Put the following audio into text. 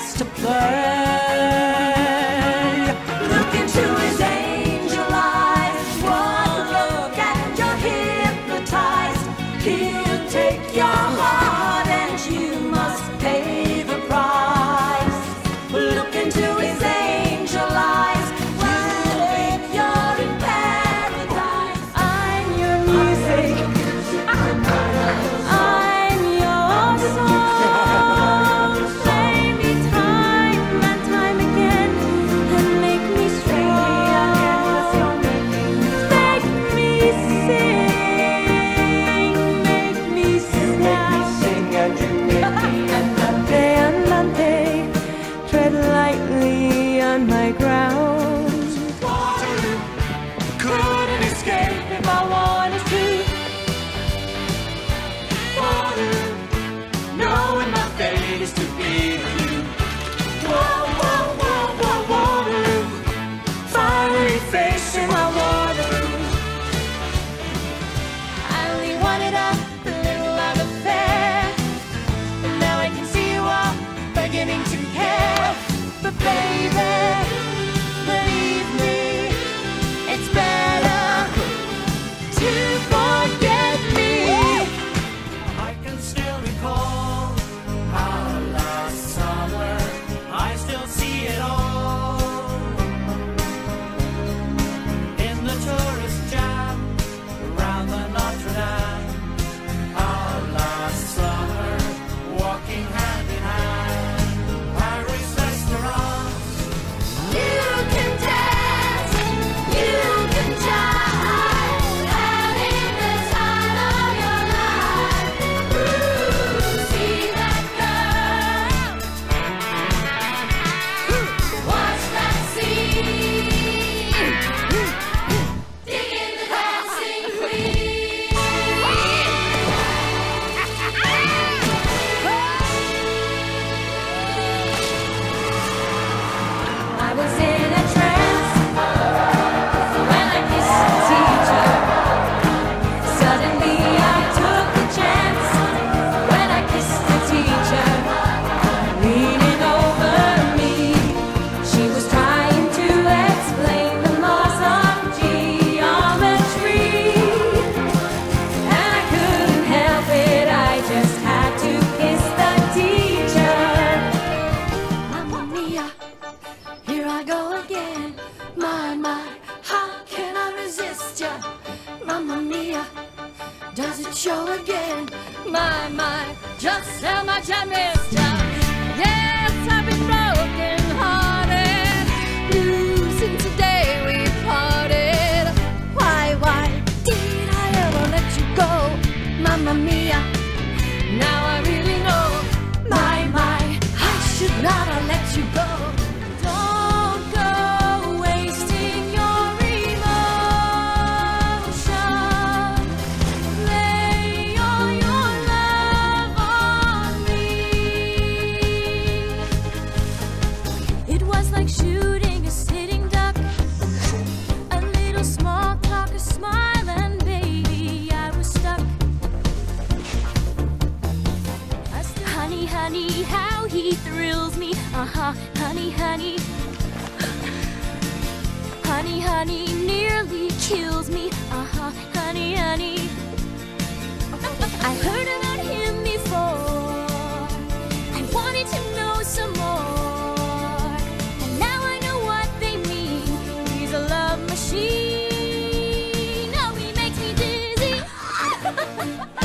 likes to play. Look into his angel eyes, one look and you're hypnotized. He'll baby. Here I go again. My, my, how can I resist ya? Mamma mia, does it show again? My, my, just how much I missed ya. Yeah! honey, honey, how he thrills me. Uh-huh, honey, honey. honey, honey, nearly kills me. Uh-huh, honey, honey. Ha ha!